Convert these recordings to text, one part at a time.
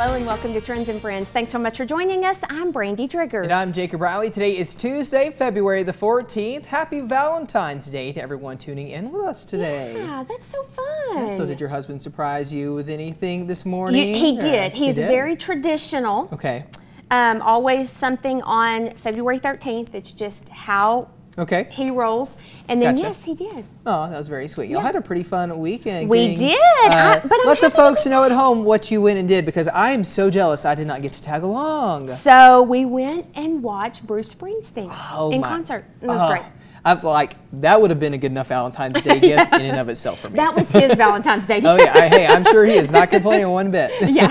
Hello and welcome to Trends and Friends. Thanks so much for joining us. I'm Brandy Driggers. And I'm Jacob Riley. Today is Tuesday, February the 14th. Happy Valentine's Day to everyone tuning in with us today. Yeah, that's so fun. So did your husband surprise you with anything this morning? You, he did. He's he did? very traditional. Okay. Um, always something on February 13th. It's just how Okay. he rolls. And then, Gotcha. yes, he did. Oh, that was very sweet. Y'all Yeah. had a pretty fun weekend. We getting, did. I- uh, but I'm let the folks know at home what you went and did because I am so jealous I did not get to tag along. So we went and watched Bruce Springsteen Oh in my- concert. It was Oh, great. I'm like that would have been a good enough Valentine's Day gift in and of itself for me. That was his Valentine's Day. oh yeah, I, hey, I'm sure he is not complaining one bit. yeah.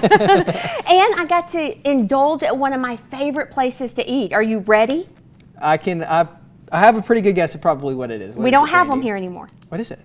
and I got to indulge at one of my favorite places to eat. Are you ready? I can. I, I have a pretty good guess of probably what it is. What we is don't have them here anymore. What is it?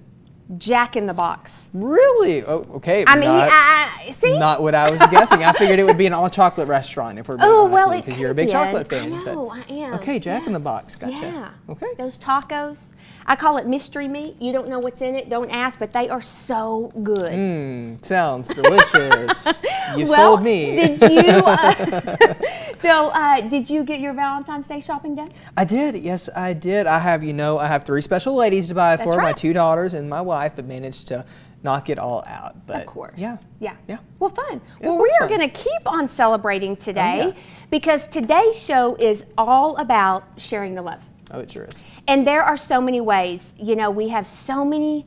Jack in the Box. Really? Oh, okay. I mean, not, I, see? not what I was guessing. I figured it would be an all chocolate restaurant if we're being oh, honest well, because you're a big chocolate fan. I but- I am. Okay, Jack yeah. in the Box. Gotcha. Yeah. Okay. Those tacos, I call it mystery meat. You don't know what's in it, don't ask, but they are so good. Mmm, sounds delicious. you well, sold me. did you? Uh, so, uh, did you get your Valentine's Day shopping done? I did. Yes, I did. I have, you know, I have three special ladies to buy for my two daughters and my wife, but managed to knock it all out. But Of course. yeah. Yeah. Yeah. Well, fun. It well, we are going to keep on celebrating today yeah. because today's show is all about sharing the love. Oh, it sure is. And there are so many ways. You know, we have so many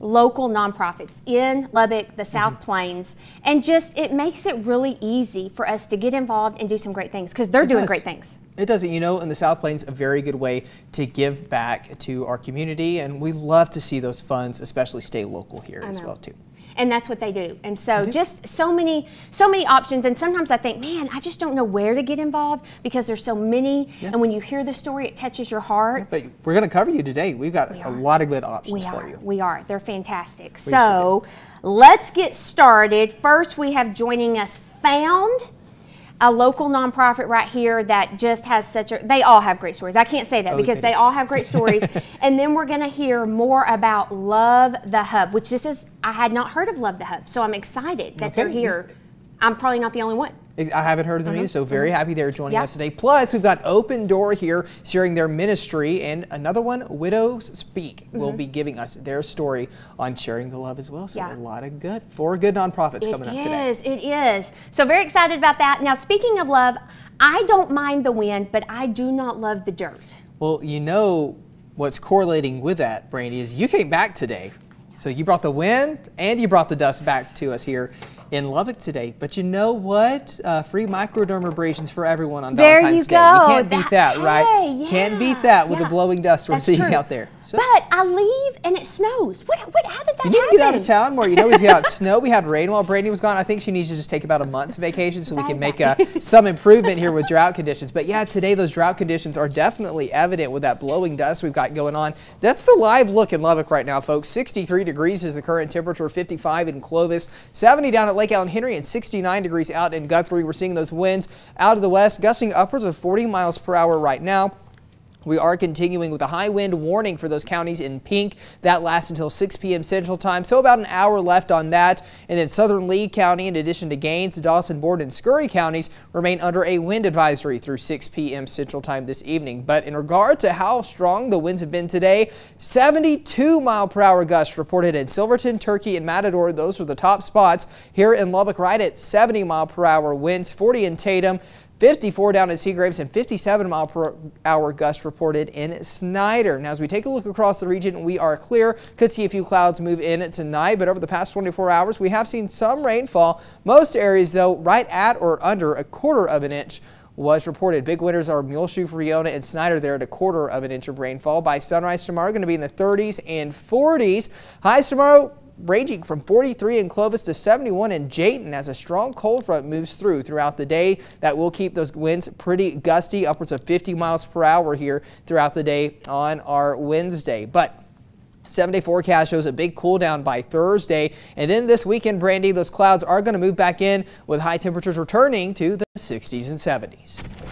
local nonprofits in Lubbock, the South Mm-hmm. Plains, and just it makes it really easy for us to get involved and do some great things because they're It doing does. great things. It does. it, You know, in the South Plains, a very good way to give back to our community, and we love to see those funds, especially stay local here as well too. And that's what they do. And so just so many so many options and sometimes I think, man, I just don't know where to get involved because there's so many and when you hear the story it touches your heart. But we're going to cover you today. We've got a are. lot of good We options for are. you. We are. They're fantastic. We so let's get started. First, we have joining us Found, a local nonprofit right here that just has such a. They all have great stories. I can't say that Oh, because they they all have great stories. and then we're going to hear more about Love the Hub, which this is. I had not heard of Love the Hub, so I'm excited that they're here. I'm probably not the only one. I haven't heard of them either, so very happy they're joining Mm-hmm. Yeah. us today. Plus, we've got Open Door here sharing their ministry, and another one, Widows Speak, will be giving us their story on sharing the love as well. So Mm-hmm. Yeah. a lot of good, four good nonprofits coming up today. is, it is. So very excited about that. Now, speaking of love, I don't mind the wind, but I do not love the dirt. Well, you know what's correlating with that, Brandy, is you came back today. So you brought the wind and you brought the dust back to us here in Lubbock today. But you know what? Uh, free microdermabrasions for everyone on There you Valentine's Day. go. You can't beat That- that, right? hey, Can't beat that with yeah. the blowing dust we're That's seeing true. out there. So But I leave and it snows. What? What? How did that you need to get out of town more. You know, we've got snow, we had rain while Brandy was gone. I think she needs to just take about a month's vacation so we can make uh, some improvement here with drought conditions. But yeah, today those drought conditions are definitely evident with that blowing dust we've got going on. That's the live look in Lubbock right now, folks. 63 degrees is the current temperature, 55 in Clovis, 70 down at Lake Alan Henry, and 69 degrees out in Guthrie. We're seeing those winds out of the west, gusting upwards of 40 miles per hour right now. We are continuing with a high wind warning for those counties in pink. That lasts until 6 p.m. Central Time, so about an hour left on that. And then southern Lea County, in addition to Gaines, Dawson, Borden, and Scurry counties, remain under a wind advisory through 6 p.m. Central Time this evening. But in regard to how strong the winds have been today, 72 mile per hour gusts reported in Silverton, Turkey, and Matador. Those are the top spots. Here in Lubbock, right at 70 mile per hour winds, 40 in Tatum. 54 down at Seagraves and 57 mile per hour gust reported in Snyder. Now, as we take a look across the region, we are clear. Could see a few clouds move in tonight, but over the past 24 hours, we have seen some rainfall. Most areas, though, right at or under a quarter of an inch was reported. Big winners are Muleshoe, Friona, and Snyder there at a quarter of an inch of rainfall. By sunrise tomorrow, going to be in the 30s and 40s. Highs tomorrow ranging from 43 in Clovis to 71 in Jayton as a strong cold front moves through throughout the day. That will keep those winds pretty gusty, upwards of 50 miles per hour here throughout the day on our Wednesday. But Seven day forecast shows a big cool down by Thursday. And then this weekend, Brandy, those clouds are going to move back in with high temperatures returning to the 60s and 70s.